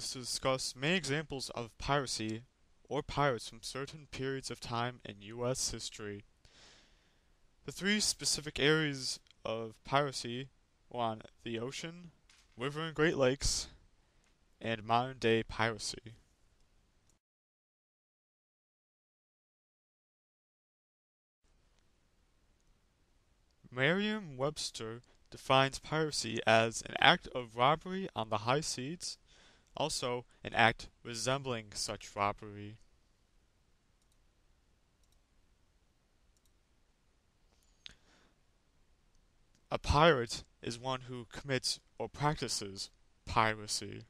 is to discuss main examples of piracy or pirates from certain periods of time in U.S. history. The three specific areas of piracy were on the ocean, river and Great Lakes, and modern day piracy. Merriam Webster defines piracy as an act of robbery on the high seas, also an act resembling such robbery. A pirate is one who commits or practices piracy.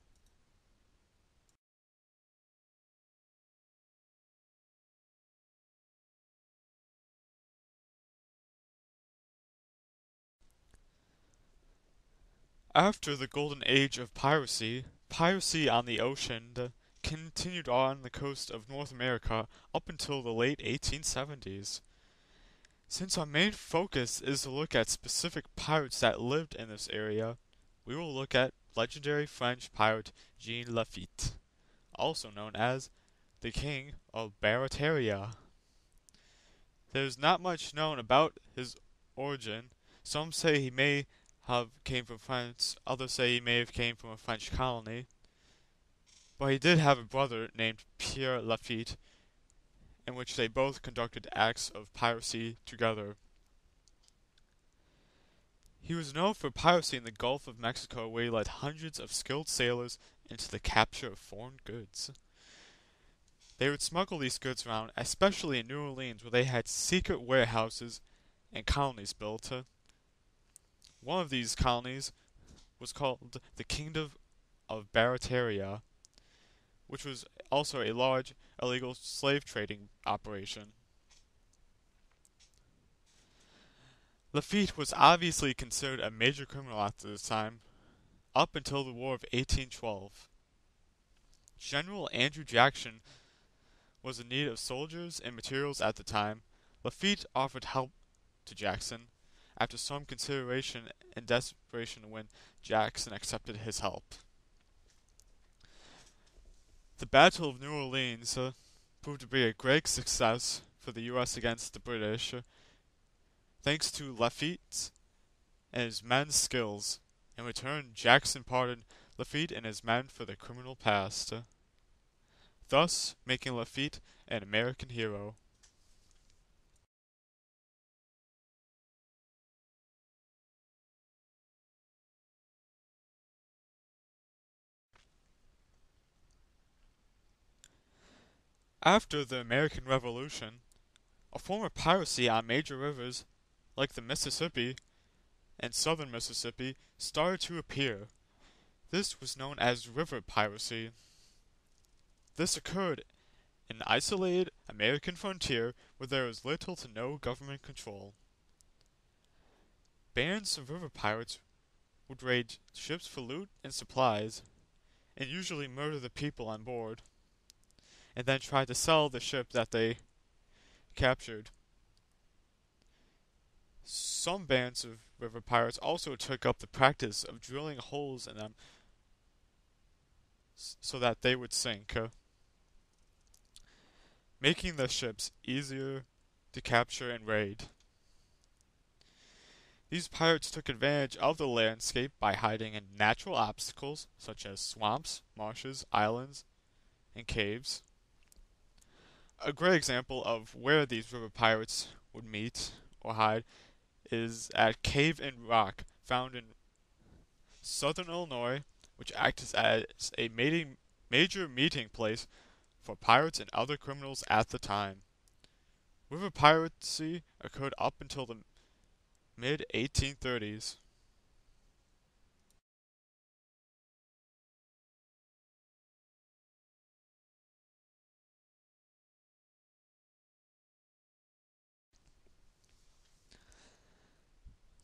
After the golden age of piracy, piracy on the ocean continued on the coast of North America up until the late 1870s. Since our main focus is to look at specific pirates that lived in this area, we will look at legendary French pirate Jean Lafitte, also known as the King of Barataria. There is not much known about his origin. Some say he may have came from France. Others say he may have came from a French colony. But he did have a brother named Pierre Lafitte, in which they both conducted acts of piracy together. He was known for piracy in the Gulf of Mexico, where he led hundreds of skilled sailors into the capture of foreign goods. They would smuggle these goods around, especially in New Orleans, where they had secret warehouses and colonies built. One of these colonies was called the Kingdom of Barataria, which was also a large illegal slave trading operation. Lafitte was obviously considered a major criminal at this time, up until the War of 1812. General Andrew Jackson was in need of soldiers and materials at the time. Lafitte offered help to Jackson, after some consideration and desperation when Jackson accepted his help. The Battle of New Orleans uh, proved to be a great success for the U.S. against the British, uh, thanks to Lafitte and his men's skills. In return, Jackson pardoned Lafitte and his men for their criminal past, uh, thus making Lafitte an American hero. After the American Revolution, a form of piracy on major rivers like the Mississippi and southern Mississippi started to appear. This was known as river piracy. This occurred in an isolated American frontier where there was little to no government control. Bands of river pirates would raid ships for loot and supplies, and usually murder the people on board and then tried to sell the ship that they captured. Some bands of river pirates also took up the practice of drilling holes in them so that they would sink, uh, making the ships easier to capture and raid. These pirates took advantage of the landscape by hiding in natural obstacles such as swamps, marshes, islands, and caves a great example of where these river pirates would meet or hide is at Cave in Rock, found in southern Illinois, which acts as a mating, major meeting place for pirates and other criminals at the time. River piracy occurred up until the mid 1830s.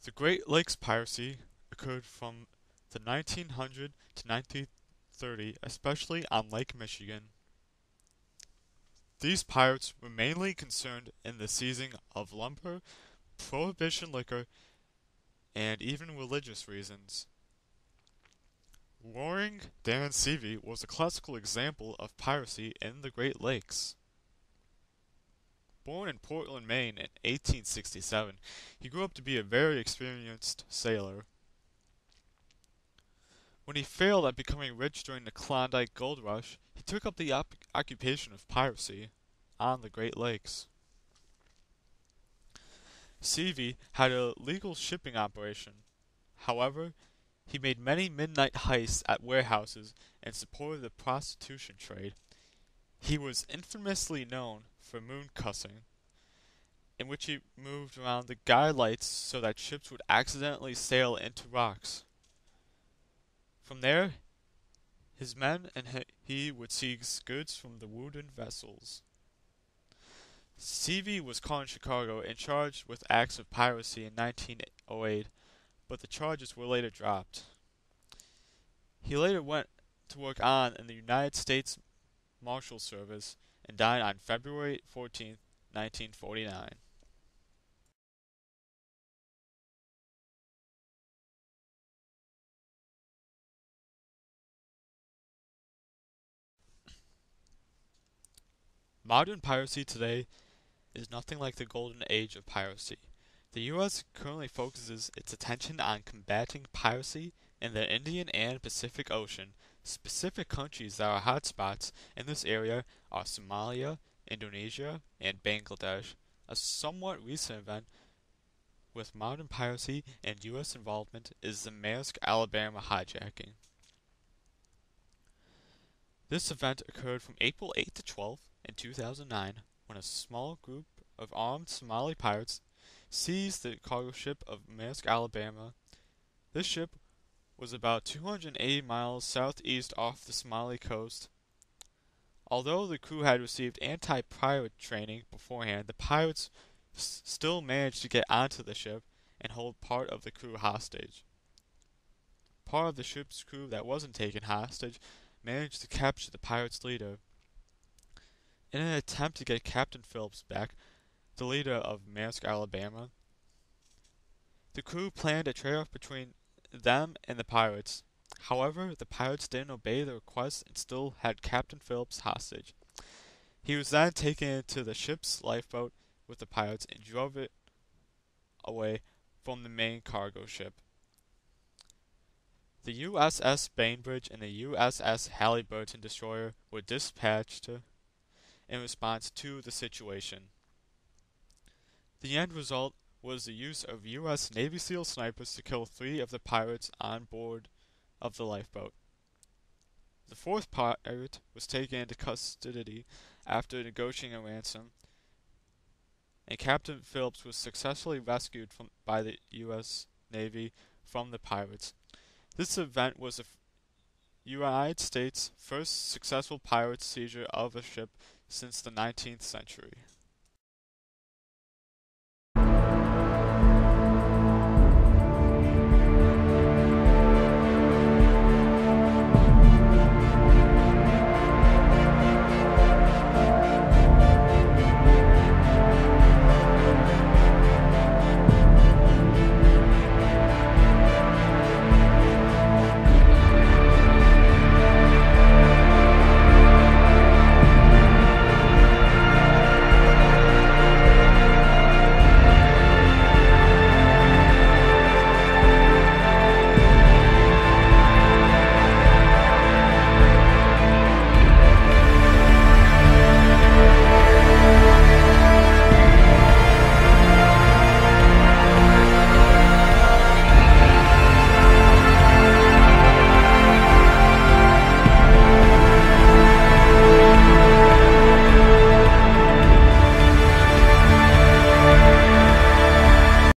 The Great Lakes piracy occurred from the 1900 to 1930, especially on Lake Michigan. These pirates were mainly concerned in the seizing of lumber, prohibition liquor, and even religious reasons. Roaring Dan Seavey was a classical example of piracy in the Great Lakes. Born in Portland, Maine in 1867, he grew up to be a very experienced sailor. When he failed at becoming rich during the Klondike Gold Rush, he took up the op occupation of piracy on the Great Lakes. Seavey had a legal shipping operation. However, he made many midnight heists at warehouses and supported the prostitution trade. He was infamously known for moon cussing, in which he moved around the guide lights so that ships would accidentally sail into rocks. From there, his men and he would seize goods from the wooden vessels. Seavey was caught in Chicago and charged with acts of piracy in 1908 but the charges were later dropped. He later went to work on in the United States Marshal Service and died on February 14, 1949. Modern piracy today is nothing like the golden age of piracy. The U.S. currently focuses its attention on combating piracy in the Indian and Pacific Ocean. Specific countries that are hotspots in this area are Somalia, Indonesia, and Bangladesh. A somewhat recent event with modern piracy and U.S. involvement is the Maersk Alabama hijacking. This event occurred from April 8 to 12 in 2009 when a small group of armed Somali pirates seized the cargo ship of Maersk, Alabama. This ship was about 280 miles southeast off the Somali coast. Although the crew had received anti-pirate training beforehand, the pirates still managed to get onto the ship and hold part of the crew hostage. Part of the ship's crew that wasn't taken hostage managed to capture the pirates' leader. In an attempt to get Captain Phillips back, the leader of Maersk, Alabama. The crew planned a trade-off between them and the pirates. However, the pirates didn't obey the request and still had Captain Phillips hostage. He was then taken into the ship's lifeboat with the pirates and drove it away from the main cargo ship. The USS Bainbridge and the USS Halyburton destroyer were dispatched in response to the situation. The end result was the use of U.S. Navy SEAL snipers to kill three of the pirates on board of the lifeboat. The fourth pirate was taken into custody after negotiating a ransom, and Captain Phillips was successfully rescued from, by the U.S. Navy from the pirates. This event was the United States' first successful pirate seizure of a ship since the 19th century.